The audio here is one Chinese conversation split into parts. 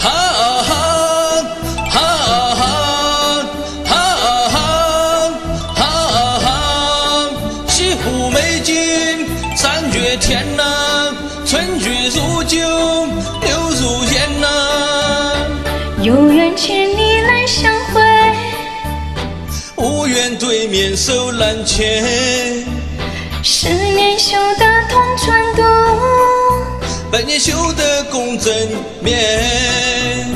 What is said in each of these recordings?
啊啊啊啊！西湖美景，三月天呐，春雨如酒，柳如烟。有缘千里来相会，无缘对面手难牵。是。百年修得共枕眠。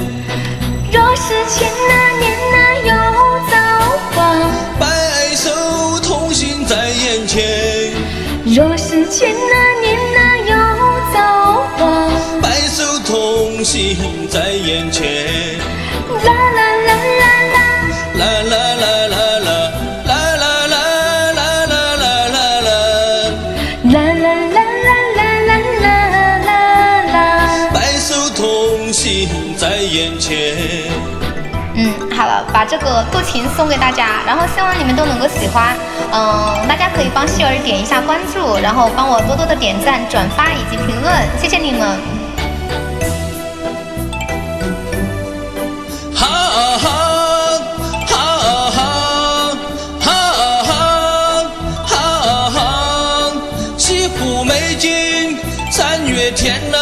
若是欠那年那有造化，白首同心在眼前。若是欠那年那有造化，白首同心在眼前。眼前。嗯好了把这个坐琴送给大家然后希望你们都能够喜欢。嗯大家可以帮秀儿点一下关注然后帮我多多的点赞转发以及评论谢谢你们。啊西湖美景三月天哪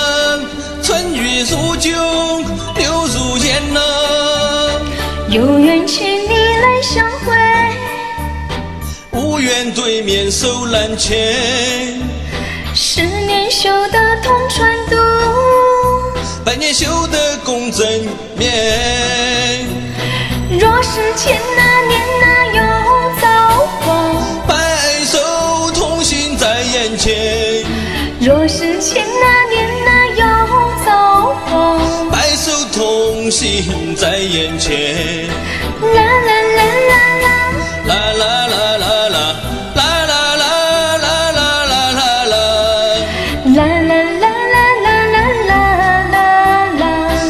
春雨如酒流如烟呐。有缘千里来相会，无缘对面手难牵。十年修得同船渡，百年修得共枕眠。若是欠那年那又造化，白首同心在眼前。若是欠那年心在眼前。啦啦啦啦啦。啦啦啦啦啦啦啦啦啦啦啦啦啦。啦啦啦啦啦啦啦啦！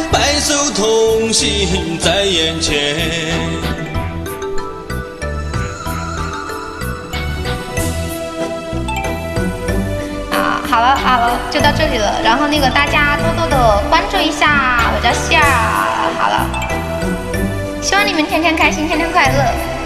白首同心在眼前。好了好了，就到这里了。然后那个大家多多的关注一下，我叫希儿。好了，希望你们天天开心，天天快乐。